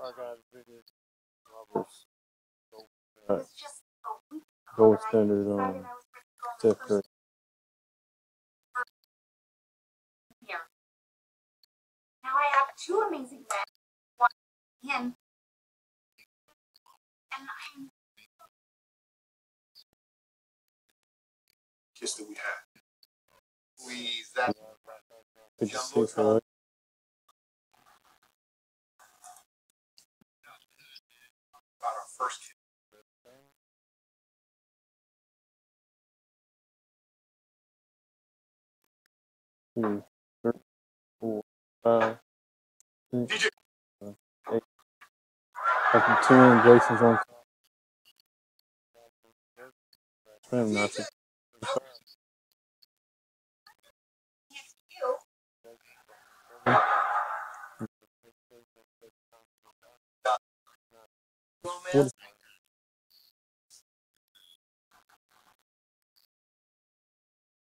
I got video. Roberts. It just a week ago Gold that standard on I was ready to go on Steph Curry. Now I have two amazing men. One him. And I'm kiss that we had. We that. Could you see for first kiss. Two, three, four, five, six, seven, eight. After ten, Jason's on. Trim, not What-